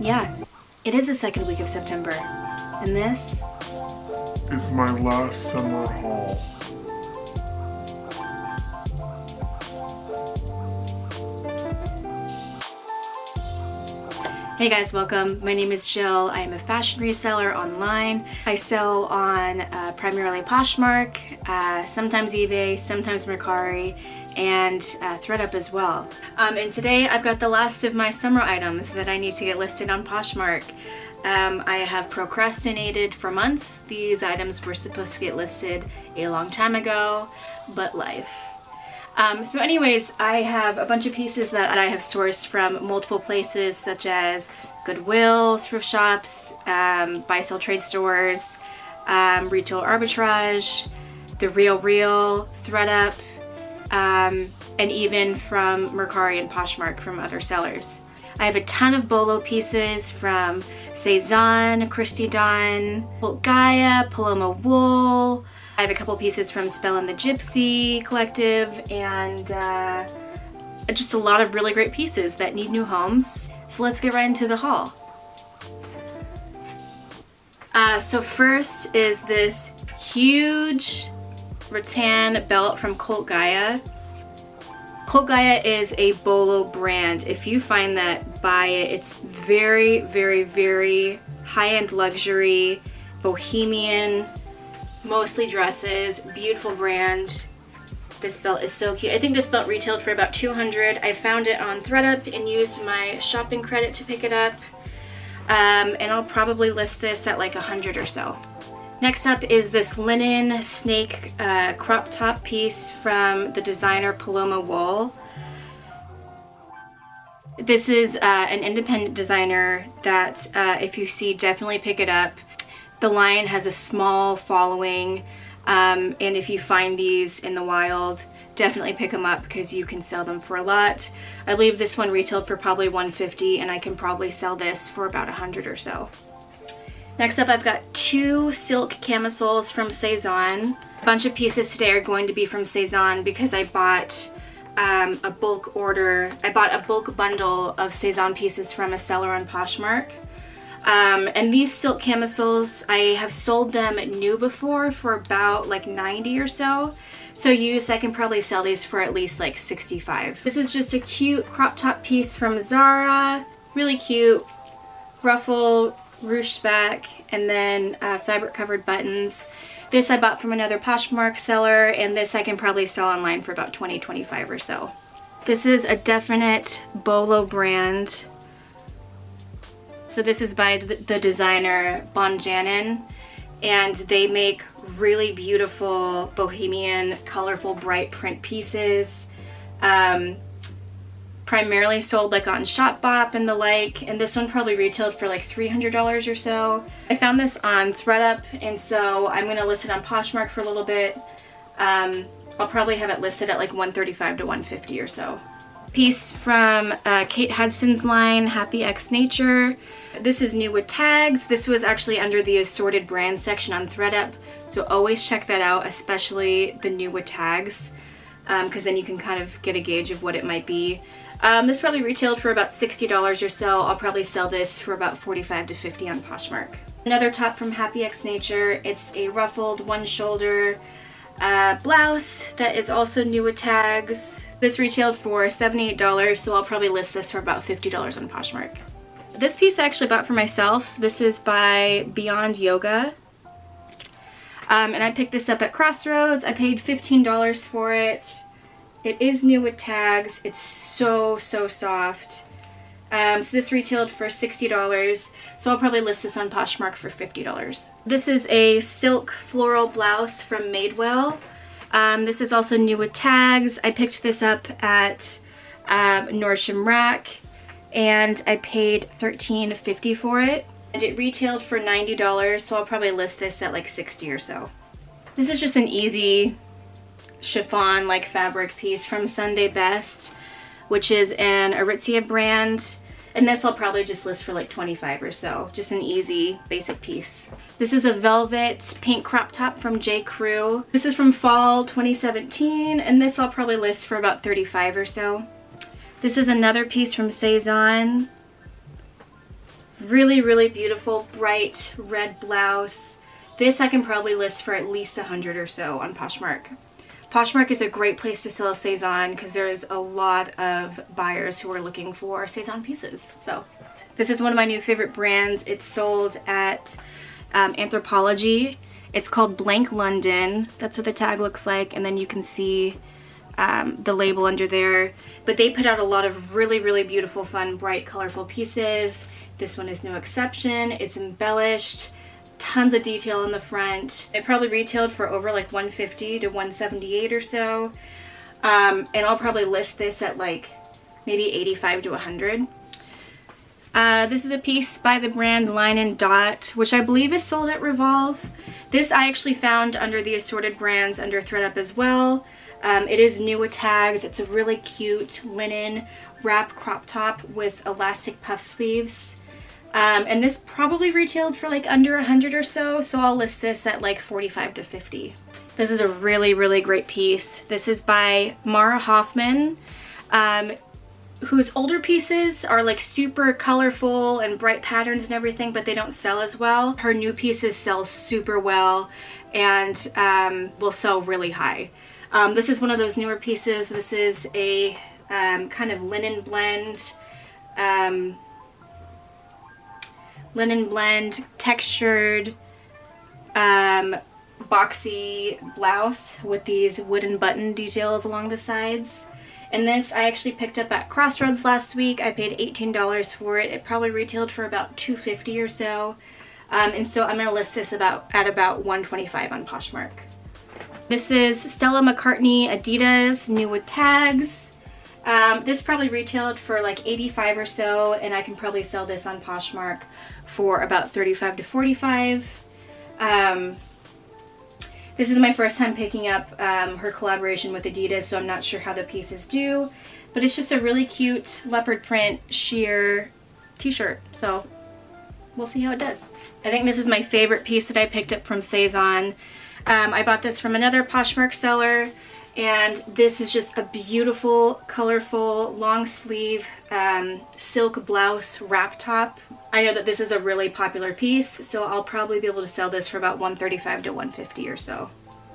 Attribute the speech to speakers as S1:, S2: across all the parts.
S1: Yeah, it is the second week of September. And this
S2: is my last summer haul.
S1: Hey guys, welcome. My name is Jill. I am a fashion reseller online. I sell on uh, primarily Poshmark, uh, sometimes eBay, sometimes Mercari, and uh, ThredUp as well. Um, and today I've got the last of my summer items that I need to get listed on Poshmark. Um, I have procrastinated for months. These items were supposed to get listed a long time ago, but life. Um, so anyways, I have a bunch of pieces that I have sourced from multiple places such as Goodwill, thrift shops, um, buy-sell trade stores, um, retail arbitrage, The Real Real, ThredUp, um, and even from Mercari and Poshmark from other sellers. I have a ton of bolo pieces from Sézane, Christy Dawn, Gaia, Paloma Wool, I have a couple pieces from Spell and the Gypsy Collective and uh, just a lot of really great pieces that need new homes. So let's get right into the haul. Uh, so first is this huge rattan belt from Cult Gaia. Cult Gaia is a bolo brand. If you find that, buy it. It's very, very, very high-end luxury, bohemian, mostly dresses, beautiful brand. This belt is so cute. I think this belt retailed for about 200. I found it on ThredUp and used my shopping credit to pick it up. Um, and I'll probably list this at like 100 or so. Next up is this linen snake uh, crop top piece from the designer Paloma Wool. This is uh, an independent designer that uh, if you see, definitely pick it up. The line has a small following um, and if you find these in the wild, definitely pick them up because you can sell them for a lot. I believe this one retailed for probably 150 and I can probably sell this for about 100 or so. Next up, I've got two silk camisoles from Sézane. A bunch of pieces today are going to be from Sézane because I bought um, a bulk order. I bought a bulk bundle of Sézane pieces from a seller on Poshmark. Um, and these silk camisoles, I have sold them new before for about like 90 or so. So used, I can probably sell these for at least like 65. This is just a cute crop top piece from Zara. Really cute. Ruffle, ruched back, and then uh, fabric covered buttons. This I bought from another Poshmark seller, and this I can probably sell online for about 20, 25 or so. This is a definite Bolo brand so this is by the designer Banjanan and they make really beautiful bohemian colorful bright print pieces um, primarily sold like on Shopbop and the like and this one probably retailed for like $300 or so. I found this on ThredUp, and so I'm gonna list it on Poshmark for a little bit. Um, I'll probably have it listed at like 135 to 150 or so piece from uh, Kate Hudson's line, Happy X Nature. This is new with tags. This was actually under the assorted brand section on ThredUp, so always check that out, especially the new with tags, because um, then you can kind of get a gauge of what it might be. Um, this probably retailed for about $60 or so. I'll probably sell this for about 45 to 50 on Poshmark. Another top from Happy X Nature. It's a ruffled one shoulder uh, blouse that is also new with tags. This retailed for $78, so I'll probably list this for about $50 on Poshmark. This piece I actually bought for myself. This is by Beyond Yoga. Um, and I picked this up at Crossroads. I paid $15 for it. It is new with tags. It's so, so soft. Um, so this retailed for $60, so I'll probably list this on Poshmark for $50. This is a silk floral blouse from Madewell. Um, this is also new with tags. I picked this up at um, Nordstrom Rack and I paid $13.50 for it. And it retailed for $90, so I'll probably list this at like 60 or so. This is just an easy chiffon like fabric piece from Sunday Best, which is an Aritzia brand. And this I'll probably just list for like 25 or so. Just an easy, basic piece. This is a velvet pink crop top from J. Crew. This is from fall 2017, and this I'll probably list for about 35 or so. This is another piece from Sézane. Really, really beautiful, bright red blouse. This I can probably list for at least 100 or so on Poshmark. Poshmark is a great place to sell Sézane because there's a lot of buyers who are looking for Sézane pieces. So this is one of my new favorite brands. It's sold at um, Anthropologie. It's called Blank London. That's what the tag looks like. And then you can see um, the label under there. But they put out a lot of really, really beautiful, fun, bright, colorful pieces. This one is no exception. It's embellished tons of detail in the front. It probably retailed for over like 150 to 178 or so. Um, and I'll probably list this at like maybe 85 to 100. Uh, this is a piece by the brand Line and Dot, which I believe is sold at Revolve. This I actually found under the assorted brands under ThredUp as well. Um, it is new with tags. It's a really cute linen wrap crop top with elastic puff sleeves. Um, and this probably retailed for like under a 100 or so, so I'll list this at like 45 to 50. This is a really, really great piece. This is by Mara Hoffman, um, whose older pieces are like super colorful and bright patterns and everything, but they don't sell as well. Her new pieces sell super well and um, will sell really high. Um, this is one of those newer pieces. This is a um, kind of linen blend um, linen blend, textured, um, boxy blouse with these wooden button details along the sides. And this I actually picked up at Crossroads last week. I paid $18 for it. It probably retailed for about 250 or so. Um, and so I'm to list this about at about 125 on Poshmark. This is Stella McCartney Adidas, new with tags. Um, this probably retailed for like 85 or so and I can probably sell this on Poshmark for about 35 to 45. Um, this is my first time picking up um, her collaboration with Adidas so I'm not sure how the pieces do but it's just a really cute leopard print sheer t-shirt so we'll see how it does. I think this is my favorite piece that I picked up from Sézane. Um, I bought this from another Poshmark seller and this is just a beautiful, colorful, long sleeve um, silk blouse wrap top. I know that this is a really popular piece, so I'll probably be able to sell this for about 135 to 150 or so.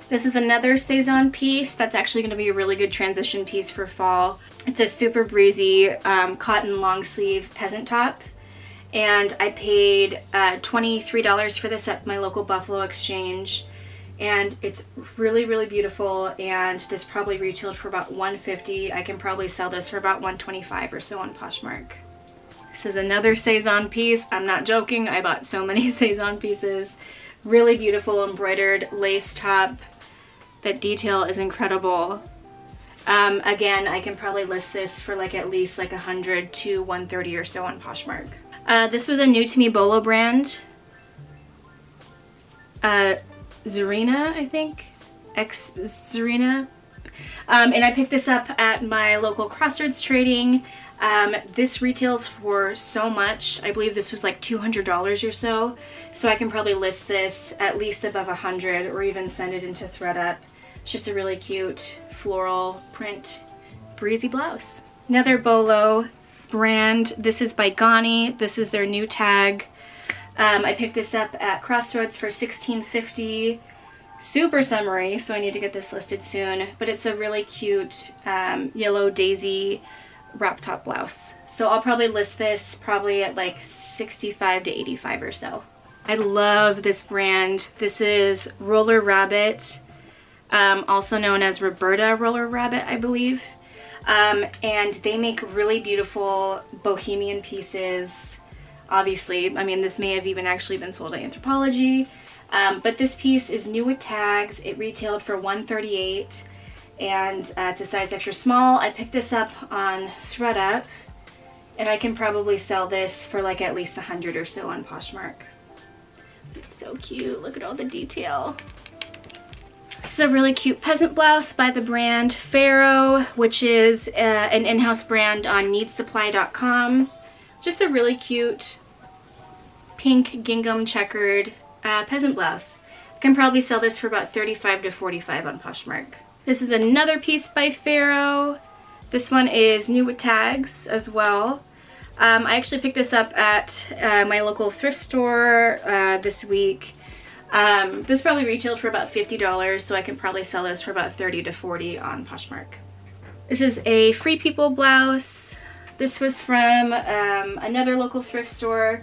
S1: This is another Sézane piece that's actually going to be a really good transition piece for fall. It's a super breezy um, cotton long sleeve peasant top and I paid uh, $23 for this at my local Buffalo Exchange and it's really really beautiful. And this probably retailed for about 150 I can probably sell this for about 125 or so on Poshmark. This is another Sézane piece. I'm not joking. I bought so many Sézane pieces. Really beautiful embroidered lace top. That detail is incredible. Um, again I can probably list this for like at least like 100 to 130 or so on Poshmark. Uh, this was a new to me Bolo brand. Uh, Zarina, I think. X Zarina. Um, and I picked this up at my local Crossroads Trading. Um, this retails for so much. I believe this was like $200 or so. So I can probably list this at least above 100 or even send it into ThredUp. It's just a really cute floral print breezy blouse. Another Bolo brand. This is by Ganni. This is their new tag. Um, I picked this up at Crossroads for $16.50. Super summery, so I need to get this listed soon. But it's a really cute um, yellow daisy wrap top blouse. So I'll probably list this probably at like 65 to 85 or so. I love this brand. This is Roller Rabbit, um, also known as Roberta Roller Rabbit, I believe. Um, and they make really beautiful bohemian pieces obviously. I mean, this may have even actually been sold at Anthropologie. Um, but this piece is new with tags. It retailed for 138 and uh, it's a size extra small. I picked this up on ThredUp and I can probably sell this for like at least 100 or so on Poshmark. It's so cute. Look at all the detail. This is a really cute peasant blouse by the brand Farrow, which is uh, an in-house brand on needsupply.com. Just a really cute pink gingham checkered uh, peasant blouse. I can probably sell this for about 35 to 45 on Poshmark. This is another piece by Farrow. This one is new with tags as well. Um, I actually picked this up at uh, my local thrift store uh, this week. Um, this probably retailed for about $50, so I can probably sell this for about 30 to 40 on Poshmark. This is a Free People blouse. This was from um, another local thrift store.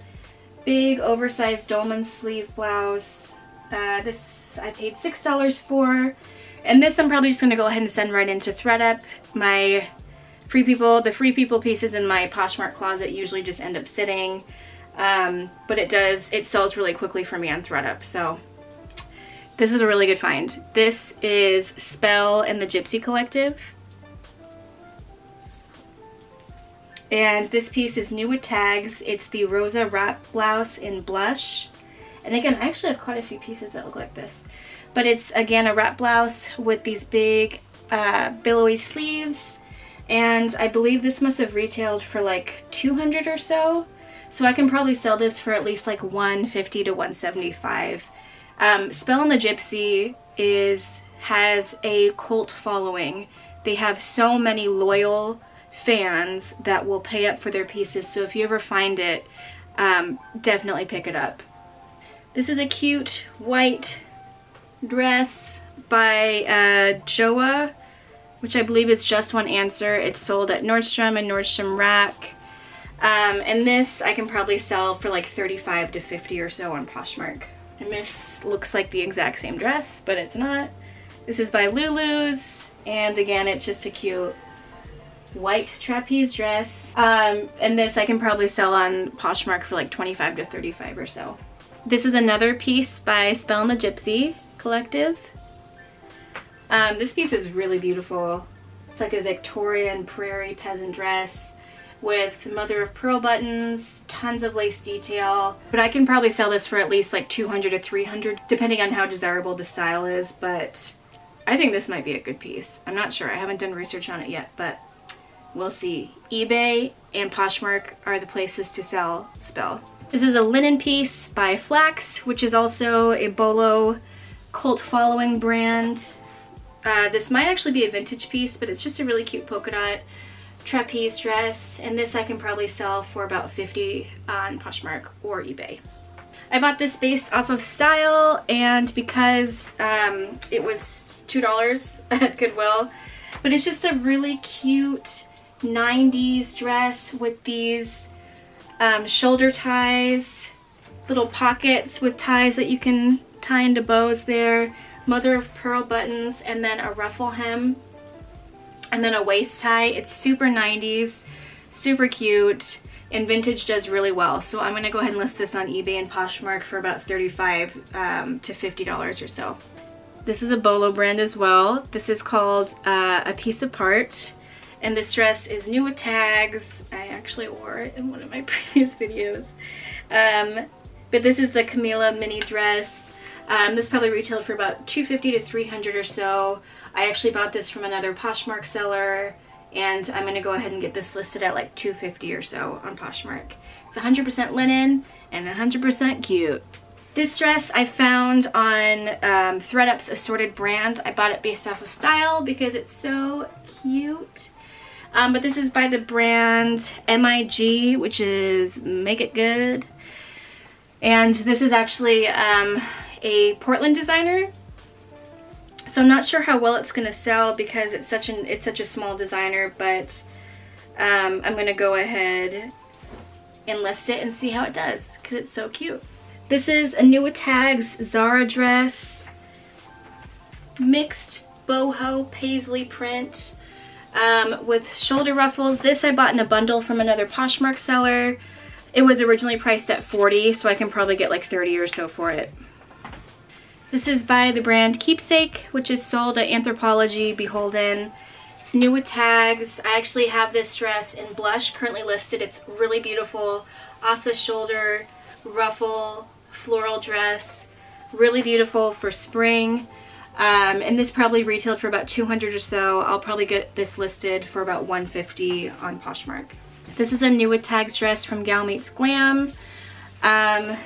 S1: Big oversized dolman sleeve blouse. Uh, this I paid $6 for. And this I'm probably just to go ahead and send right into ThredUp. My Free People, the Free People pieces in my Poshmark closet usually just end up sitting. Um, but it does, it sells really quickly for me on ThredUp. So this is a really good find. This is Spell and the Gypsy Collective. And this piece is new with tags. It's the Rosa wrap blouse in blush. And again, I actually have quite a few pieces that look like this. But it's, again, a wrap blouse with these big uh, billowy sleeves and I believe this must have retailed for like 200 or so. So I can probably sell this for at least like 150 to 175. Um, Spell and the Gypsy is has a cult following. They have so many loyal fans that will pay up for their pieces. So if you ever find it, um, definitely pick it up. This is a cute white dress by uh, Joa which I believe is just one answer. It's sold at Nordstrom and Nordstrom Rack. Um, and this I can probably sell for like 35 to 50 or so on Poshmark. And this looks like the exact same dress, but it's not. This is by Lulu's, and again, it's just a cute white trapeze dress. Um, and this I can probably sell on Poshmark for like 25 to 35 or so. This is another piece by Spell and the Gypsy Collective. Um, this piece is really beautiful. It's like a Victorian prairie peasant dress with mother of pearl buttons, tons of lace detail. But I can probably sell this for at least like 200 to 300 depending on how desirable the style is. But I think this might be a good piece. I'm not sure. I haven't done research on it yet, but we'll see. eBay and Poshmark are the places to sell Spell. This is a linen piece by Flax, which is also a Bolo cult following brand. Uh, this might actually be a vintage piece, but it's just a really cute polka dot trapeze dress. And this I can probably sell for about 50 on Poshmark or eBay. I bought this based off of style and because um, it was $2 at Goodwill. But it's just a really cute 90s dress with these um, shoulder ties, little pockets with ties that you can tie into bows there mother of pearl buttons and then a ruffle hem and then a waist tie. It's super 90s, super cute, and vintage does really well. So I'm gonna go ahead and list this on eBay and Poshmark for about 35 um, to $50 or so. This is a Bolo brand as well. This is called uh, Apiece Apart. And this dress is new with tags. I actually wore it in one of my previous videos. Um, but this is the Camila mini dress. Um, this probably retailed for about 250 to 300 or so. I actually bought this from another Poshmark seller and I'm to go ahead and get this listed at like 250 or so on Poshmark. It's 100% linen and 100% cute. This dress I found on um, ThredUp's assorted brand. I bought it based off of style because it's so cute. Um, but this is by the brand MIG, which is Make It Good. And this is actually um, a Portland designer. So I'm not sure how well it's gonna sell because it's such an it's such a small designer, but um, I'm gonna go ahead and list it and see how it does because it's so cute. This is a new tags Zara dress, mixed boho paisley print um, with shoulder ruffles. This I bought in a bundle from another Poshmark seller. It was originally priced at 40, so I can probably get like 30 or so for it. This is by the brand Keepsake, which is sold at Anthropologie Beholden. It's new with tags. I actually have this dress in blush currently listed. It's really beautiful. Off the shoulder, ruffle, floral dress. Really beautiful for spring. Um, and this probably retailed for about 200 or so. I'll probably get this listed for about 150 on Poshmark. This is a new with tags dress from Gal Meets Glam. Um,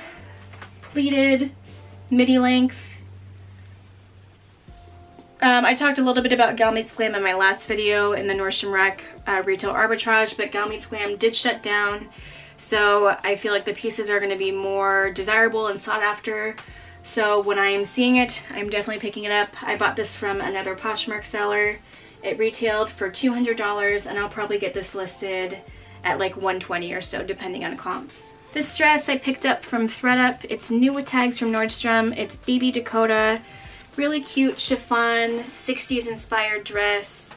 S1: pleated, midi length. Um, I talked a little bit about Gal Meets Glam in my last video in the Nordstrom Rack uh, retail arbitrage, but Gal Meets Glam did shut down. So I feel like the pieces are going to be more desirable and sought after. So when I'm seeing it, I'm definitely picking it up. I bought this from another Poshmark seller. It retailed for $200 and I'll probably get this listed at like 120 or so depending on comps. This dress I picked up from ThredUp. It's new with tags from Nordstrom. It's BB Dakota. Really cute chiffon, 60s inspired dress.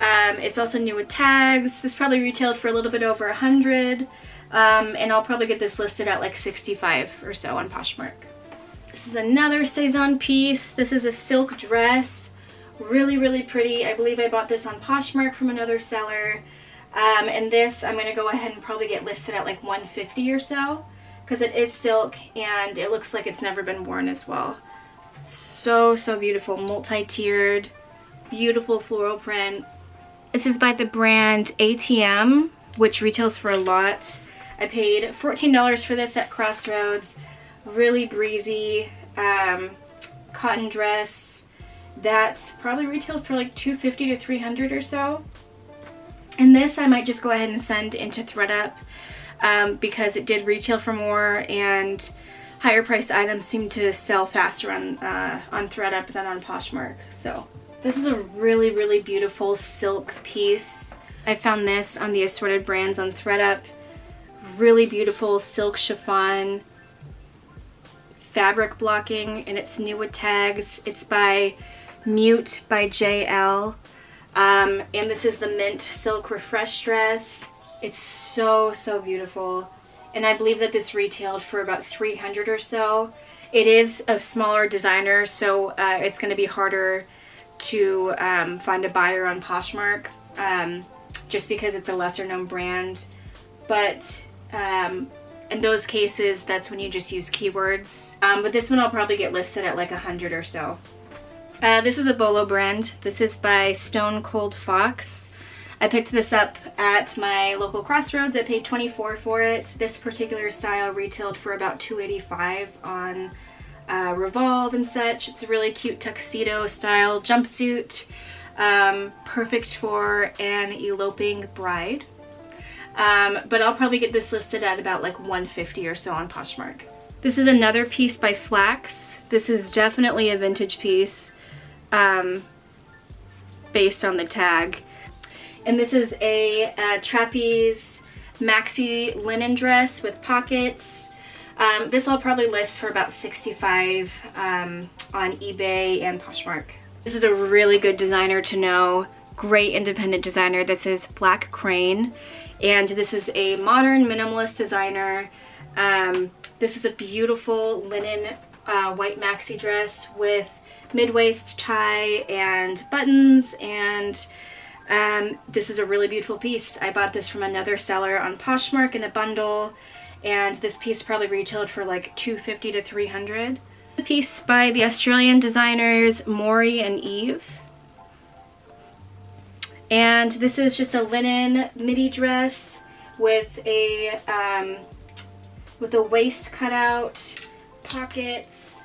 S1: Um, it's also new with tags. This probably retailed for a little bit over 100 um, and I'll probably get this listed at like 65 or so on Poshmark. This is another Sézane piece. This is a silk dress. Really, really pretty. I believe I bought this on Poshmark from another seller. Um, and this I'm going to go ahead and probably get listed at like 150 or so because it is silk and it looks like it's never been worn as well. So, so beautiful. Multi-tiered, beautiful floral print. This is by the brand ATM, which retails for a lot. I paid $14 for this at Crossroads. Really breezy um, cotton dress. That's probably retailed for like 250 to 300 or so. And this I might just go ahead and send into thredUP um, because it did retail for more and higher priced items seem to sell faster on, uh, on thredUP than on Poshmark. So this is a really, really beautiful silk piece. I found this on the assorted brands on thredUP. Really beautiful silk chiffon fabric blocking and it's new with tags. It's by Mute by JL. Um, and this is the Mint Silk Refresh Dress. It's so, so beautiful. And I believe that this retailed for about 300 or so. It is a smaller designer, so uh, it's going to be harder to um, find a buyer on Poshmark um, just because it's a lesser known brand. But um, in those cases, that's when you just use keywords. Um, but this one I'll probably get listed at like a 100 or so. Uh, this is a Bolo brand. This is by Stone Cold Fox. I picked this up at my local Crossroads. I paid 24 for it. This particular style retailed for about 285 on uh, Revolve and such. It's a really cute tuxedo style jumpsuit. Um, perfect for an eloping bride. Um, but I'll probably get this listed at about like 150 or so on Poshmark. This is another piece by Flax. This is definitely a vintage piece um, based on the tag. And this is a, a trapeze maxi linen dress with pockets. Um, this I'll probably list for about 65 um, on eBay and Poshmark. This is a really good designer to know. Great independent designer. This is Black Crane. And this is a modern minimalist designer. Um, this is a beautiful linen uh, white maxi dress with mid-waist tie and buttons and um, this is a really beautiful piece. I bought this from another seller on Poshmark in a bundle and this piece probably retailed for like 250 to 300. The piece by the Australian designers Maurie and Eve. And this is just a linen midi dress with a um, with a waist cutout, pockets,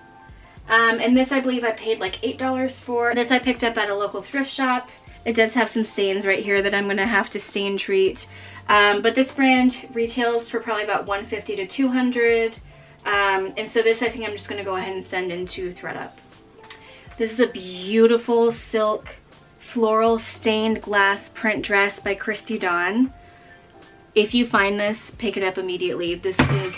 S1: um, and this I believe I paid like $8 for. This I picked up at a local thrift shop. It does have some stains right here that I'm to have to stain treat. Um, but this brand retails for probably about 150 to 200 um, and so this I think I'm just to go ahead and send into thredUP. This is a beautiful silk floral stained glass print dress by Christy Dawn. If you find this, pick it up immediately. This is...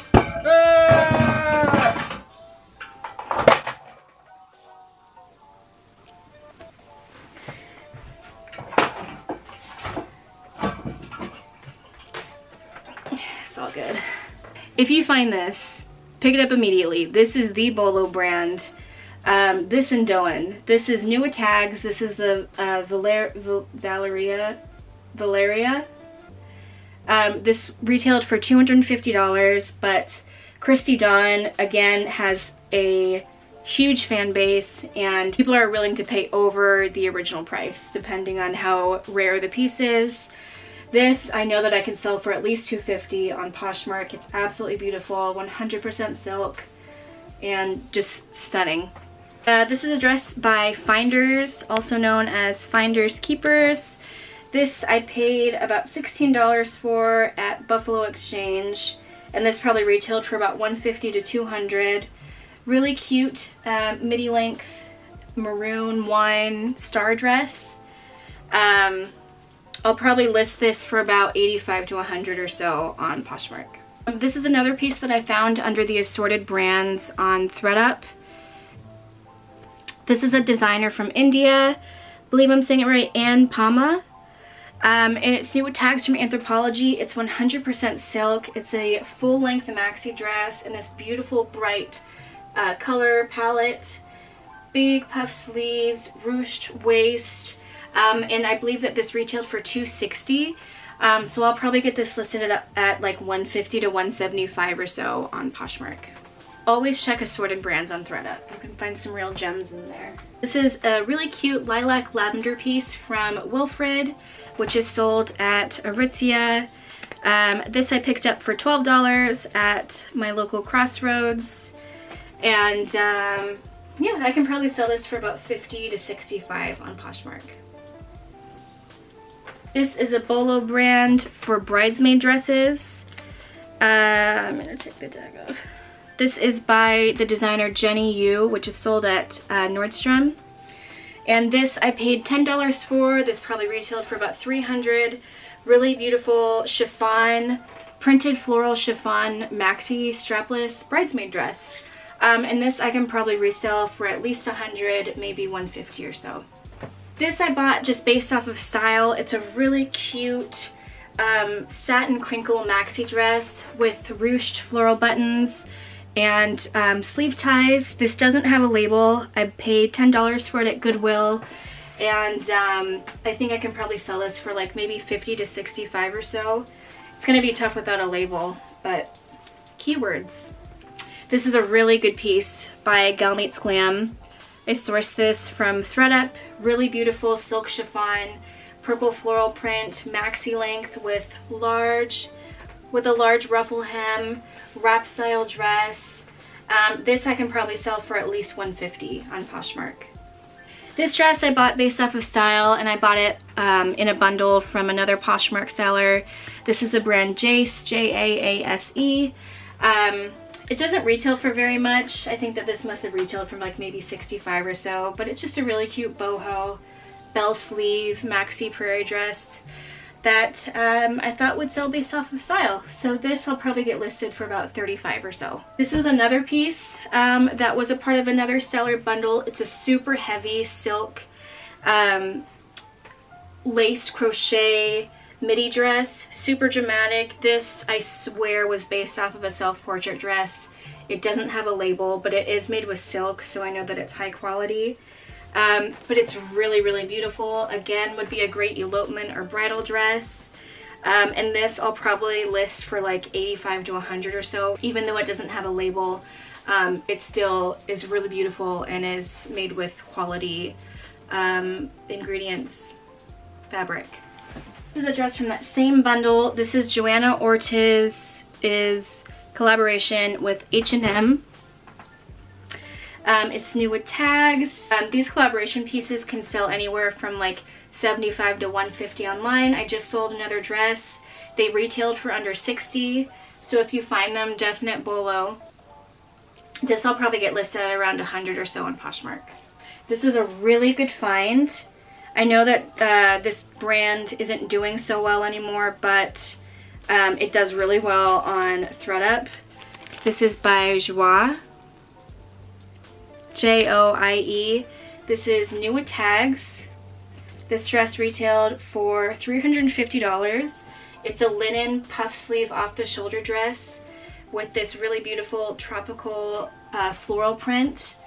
S1: It's All good. If you find this, pick it up immediately. This is the Bolo brand. Um, this and Doan. This is new tags. This is the uh, Valer Val Valeria. Valeria. Um, this retailed for $250, but Christy Dawn, again, has a huge fan base and people are willing to pay over the original price depending on how rare the piece is. This I know that I can sell for at least 250 on Poshmark. It's absolutely beautiful, 100% silk and just stunning. Uh, this is a dress by Finders, also known as Finders Keepers. This I paid about $16 for at Buffalo Exchange and this probably retailed for about 150 to 200 Really cute uh, midi length maroon wine star dress. Um, I'll probably list this for about 85 to 100 or so on Poshmark. This is another piece that I found under the assorted brands on ThredUp. This is a designer from India. Believe I'm saying it right, Ann Pama. Um, and it's new with tags from Anthropologie. It's 100% silk. It's a full-length maxi dress in this beautiful bright uh, color palette, big puff sleeves, ruched waist, um, and I believe that this retailed for 260 um, so I'll probably get this listed at, at like 150 to 175 or so on Poshmark. Always check assorted brands on ThredUp. You can find some real gems in there. This is a really cute lilac lavender piece from Wilfred, which is sold at Aritzia. Um, this I picked up for $12 at my local Crossroads. And um, yeah, I can probably sell this for about 50 to 65 on Poshmark. This is a Bolo brand for bridesmaid dresses. Uh, I'm gonna take the tag off. This is by the designer Jenny Yoo, which is sold at uh, Nordstrom. And this I paid $10 for. This probably retailed for about 300 Really beautiful chiffon, printed floral chiffon maxi strapless bridesmaid dress. Um, and this I can probably resell for at least 100 maybe 150 or so. This I bought just based off of style. It's a really cute um, satin crinkle maxi dress with ruched floral buttons and um, sleeve ties. This doesn't have a label. I paid $10 for it at Goodwill and um, I think I can probably sell this for like maybe 50 to 65 or so. It's gonna be tough without a label, but keywords. This is a really good piece by Gal Meets Glam. I sourced this from ThredUp. Really beautiful silk chiffon, purple floral print, maxi length with large, with a large ruffle hem, wrap style dress. Um, this I can probably sell for at least 150 on Poshmark. This dress I bought based off of style and I bought it um, in a bundle from another Poshmark seller. This is the brand Jaase, J-A-A-S-E. Um, it doesn't retail for very much. I think that this must have retailed for like maybe 65 or so, but it's just a really cute boho bell sleeve maxi prairie dress that um, I thought would sell based off of style. So this I'll probably get listed for about 35 or so. This is another piece um, that was a part of another seller bundle. It's a super heavy silk um, laced crochet midi dress, super dramatic. This, I swear, was based off of a self-portrait dress. It doesn't have a label, but it is made with silk, so I know that it's high quality. Um, but it's really, really beautiful. Again, would be a great elopement or bridal dress. Um, and this I'll probably list for like 85 to 100 or so. Even though it doesn't have a label, um, it still is really beautiful and is made with quality um, ingredients, fabric. This is a dress from that same bundle. This is Johanna Ortiz is collaboration with H&M. Um, it's new with tags. Um, these collaboration pieces can sell anywhere from like 75 to 150 online. I just sold another dress. They retailed for under 60. So if you find them, definite bolo. This I'll probably get listed at around 100 or so on Poshmark. This is a really good find. I know that uh, this brand isn't doing so well anymore, but um, it does really well on ThredUp. This is by Joie, J-O-I-E. This is new with tags. This dress retailed for $350. It's a linen puff sleeve off the shoulder dress with this really beautiful tropical uh, floral print.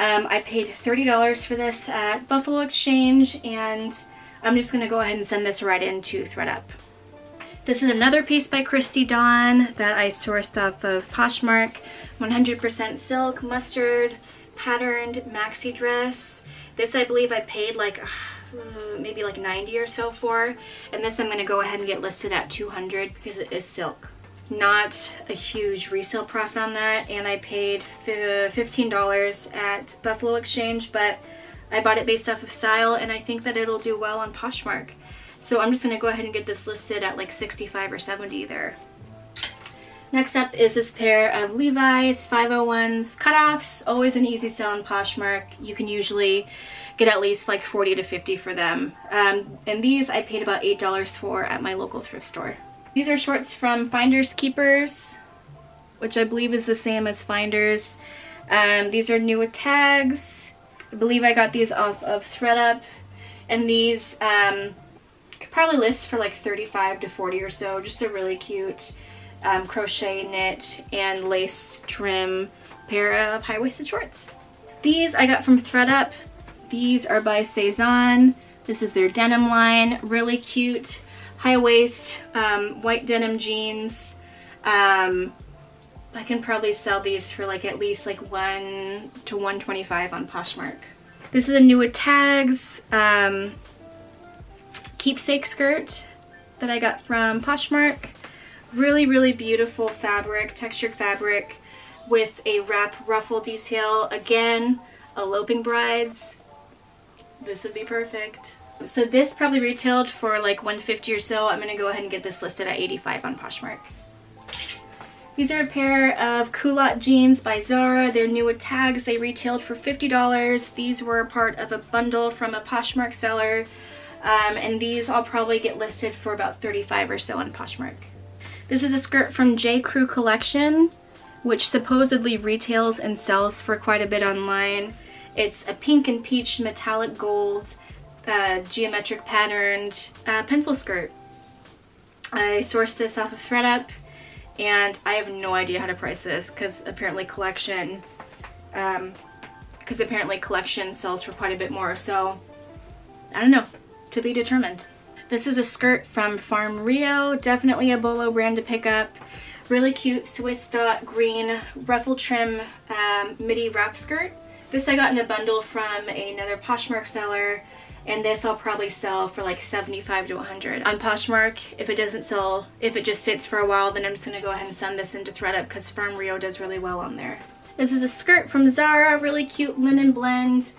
S1: Um, I paid $30 for this at Buffalo Exchange and I'm just going to go ahead and send this right into ThredUp. This is another piece by Christy Dawn that I sourced off of Poshmark. 100% silk, mustard, patterned maxi dress. This I believe I paid like uh, maybe like 90 or so for. And this I'm gonna go ahead and get listed at 200 because it is silk. Not a huge resale profit on that. And I paid $15 at Buffalo Exchange, but I bought it based off of style and I think that it'll do well on Poshmark. So I'm just gonna go ahead and get this listed at like 65 or 70 there. Next up is this pair of Levi's 501s cutoffs. Always an easy sell on Poshmark. You can usually get at least like 40 to 50 for them. Um, and these I paid about $8 for at my local thrift store. These are shorts from Finders Keepers, which I believe is the same as Finders. Um, these are new with tags. I believe I got these off of ThredUp. And these um, could probably list for like 35 to 40 or so. Just a really cute um, crochet knit and lace trim pair of high-waisted shorts. These I got from ThredUp. These are by Sézane. This is their denim line. Really cute high waist um, white denim jeans. Um, I can probably sell these for like at least like one to 125 on Poshmark. This is a new tags um, keepsake skirt that I got from Poshmark. Really, really beautiful fabric, textured fabric with a wrap ruffle detail. Again, eloping brides. This would be perfect. So this probably retailed for like 150 or so. I'm gonna go ahead and get this listed at 85 on Poshmark. These are a pair of culotte jeans by Zara. They're new with tags. They retailed for $50. These were part of a bundle from a Poshmark seller. Um, and these I'll probably get listed for about 35 or so on Poshmark. This is a skirt from J. Crew Collection, which supposedly retails and sells for quite a bit online. It's a pink and peach metallic gold uh, geometric patterned uh, pencil skirt. I sourced this off of ThredUp and I have no idea how to price this because apparently collection because um, apparently collection sells for quite a bit more so I don't know to be determined. This is a skirt from Farm Rio, definitely a Bolo brand to pick up. Really cute Swiss dot green ruffle trim um, midi wrap skirt. This I got in a bundle from another Poshmark seller and this I'll probably sell for like 75 to 100 on Poshmark. If it doesn't sell, if it just sits for a while, then I'm just gonna go ahead and send this into ThredUp because Farm Rio does really well on there. This is a skirt from Zara, really cute linen blend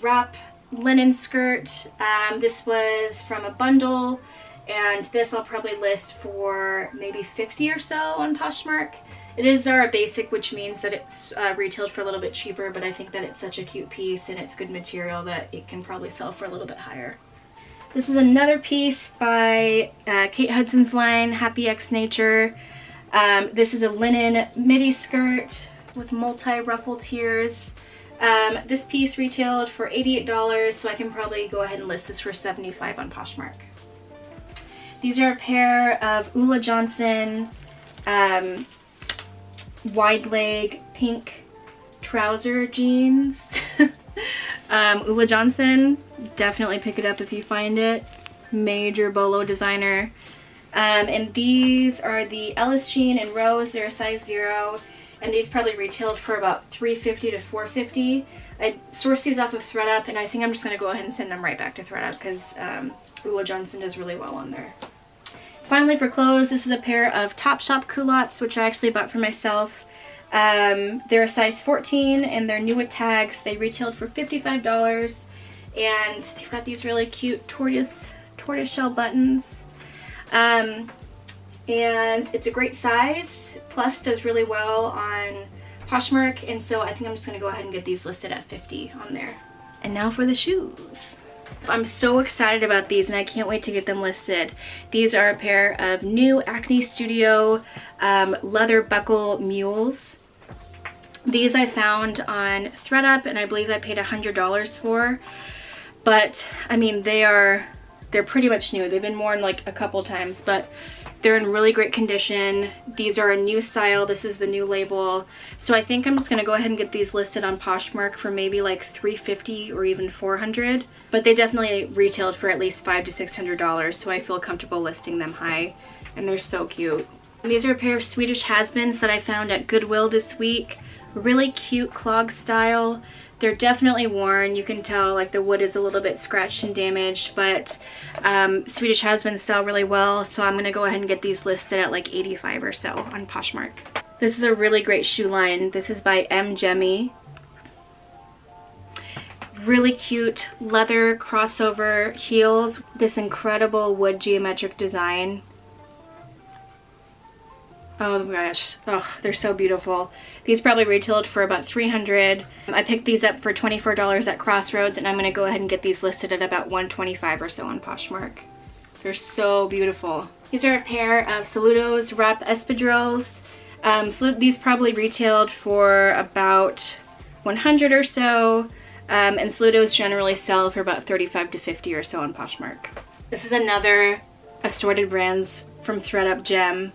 S1: wrap linen skirt. Um, this was from a bundle and this I'll probably list for maybe 50 or so on Poshmark. It is Zara Basic, which means that it's uh, retailed for a little bit cheaper, but I think that it's such a cute piece and it's good material that it can probably sell for a little bit higher. This is another piece by uh, Kate Hudson's line, Happy X Nature. Um, this is a linen midi skirt with multi-ruffle tiers. Um, this piece retailed for $88, so I can probably go ahead and list this for 75 on Poshmark. These are a pair of Ulla Johnson um, wide leg pink trouser jeans. um, Ulla Johnson, definitely pick it up if you find it. Major bolo designer. Um, and these are the Ellis Jean in Rose. They're a size zero and these probably retailed for about 350 to 450 I sourced these off of ThredUp and I think I'm just going to go ahead and send them right back to ThredUp because um, Ulla Johnson does really well on there. Finally for clothes, this is a pair of Topshop culottes which I actually bought for myself. Um, they're a size 14 and they're new with tags. They retailed for $55 and they've got these really cute tortoise, tortoise shell buttons. Um, and it's a great size. Plus does really well on Poshmark and so I think I'm just gonna go ahead and get these listed at 50 on there. And now for the shoes. I'm so excited about these and I can't wait to get them listed. These are a pair of new Acne Studio um, leather buckle mules. These I found on ThredUp and I believe I paid $100 for. But I mean, they are, they're pretty much new. They've been worn like a couple times, but they're in really great condition. These are a new style. This is the new label. So I think I'm just gonna go ahead and get these listed on Poshmark for maybe like 350 or even 400. But they definitely retailed for at least five to $600. So I feel comfortable listing them high and they're so cute. These are a pair of Swedish Hasbeens that I found at Goodwill this week. Really cute clog style. They're definitely worn. You can tell like the wood is a little bit scratched and damaged, but um, Swedish Hasbeens sell really well. So I'm gonna go ahead and get these listed at like 85 or so on Poshmark. This is a really great shoe line. This is by M. Gemi. Really cute leather crossover heels. This incredible wood geometric design. Oh my gosh, oh, they're so beautiful. These probably retailed for about 300. I picked these up for $24 at Crossroads and I'm gonna go ahead and get these listed at about 125 or so on Poshmark. They're so beautiful. These are a pair of Saludos Rep Espadrilles. Um, so these probably retailed for about 100 or so. Um, and Saludos generally sell for about 35 to 50 or so on Poshmark. This is another assorted brands from ThredUp Gem.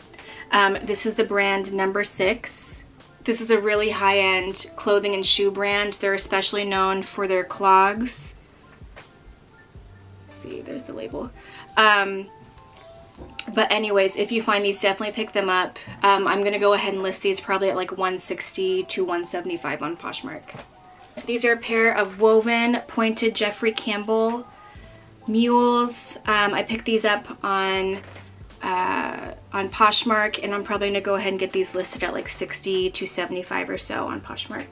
S1: Um, this is the brand number six. This is a really high-end clothing and shoe brand. They're especially known for their clogs. Let's see, there's the label. Um, but anyways, if you find these, definitely pick them up. Um, I'm gonna go ahead and list these probably at like 160 to 175 on Poshmark. These are a pair of woven pointed Jeffrey Campbell mules. Um, I picked these up on uh, on Poshmark and I'm probably gonna go ahead and get these listed at like 60 to 75 or so on Poshmark.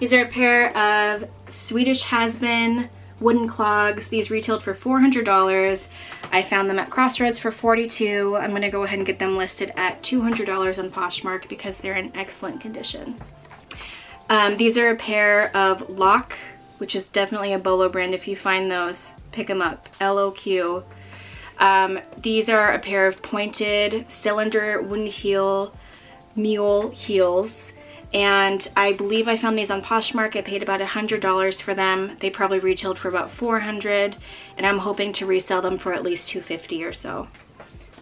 S1: These are a pair of Swedish Hasbeen wooden clogs. These retailed for $400. I found them at Crossroads for 42. I'm gonna go ahead and get them listed at $200 on Poshmark because they're in excellent condition. Um, these are a pair of LOQ, which is definitely a Bolo brand. If you find those, pick them up. L-O-Q. Um, these are a pair of pointed cylinder wooden heel mule heels and I believe I found these on Poshmark. I paid about a $100 for them. They probably retailed for about 400 and I'm hoping to resell them for at least 250 or so.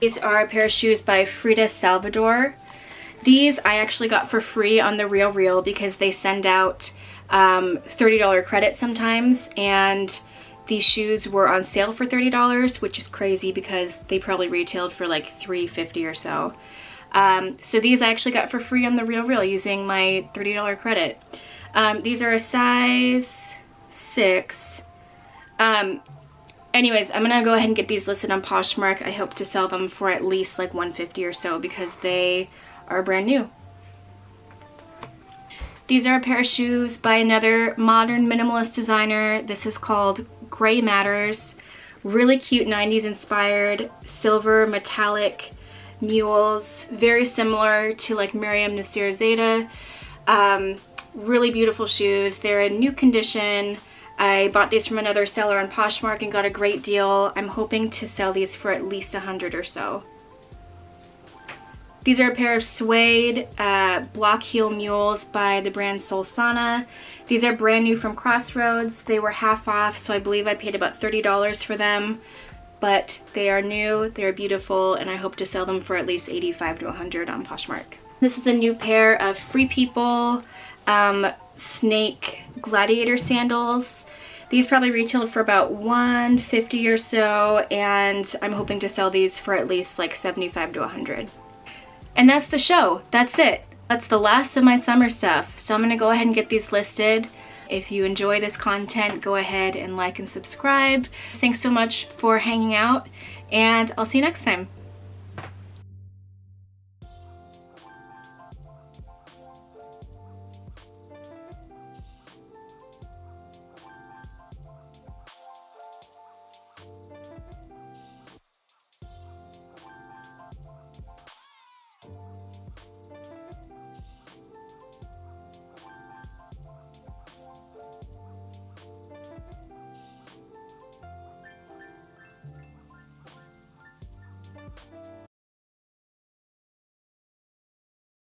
S1: These are a pair of shoes by Freda Salvador. These I actually got for free on The Real Real because they send out um, $30 credit sometimes and these shoes were on sale for $30, which is crazy because they probably retailed for like $3.50 or so. Um, so these I actually got for free on The Real Real using my $30 credit. Um, these are a size 6. Um, anyways, I'm gonna go ahead and get these listed on Poshmark. I hope to sell them for at least like 150 or so because they are brand new. These are a pair of shoes by another modern minimalist designer. This is called Gray Matters. Really cute 90s inspired silver metallic mules. Very similar to like Maryam Nassir Zadeh. Um, really beautiful shoes. They're in new condition. I bought these from another seller on Poshmark and got a great deal. I'm hoping to sell these for at least a hundred or so. These are a pair of suede uh, block heel mules by the brand Sol Sana. These are brand new from Crossroads. They were half off, so I believe I paid about $30 for them. But they are new, they're beautiful, and I hope to sell them for at least 85 to 100 on Poshmark. This is a new pair of Free People um, snake gladiator sandals. These probably retailed for about 150 or so, and I'm hoping to sell these for at least like 75 to 100. And that's the show. That's it. That's the last of my summer stuff. So I'm gonna go ahead and get these listed. If you enjoy this content, go ahead and like and subscribe. Thanks so much for hanging out and I'll see you next time.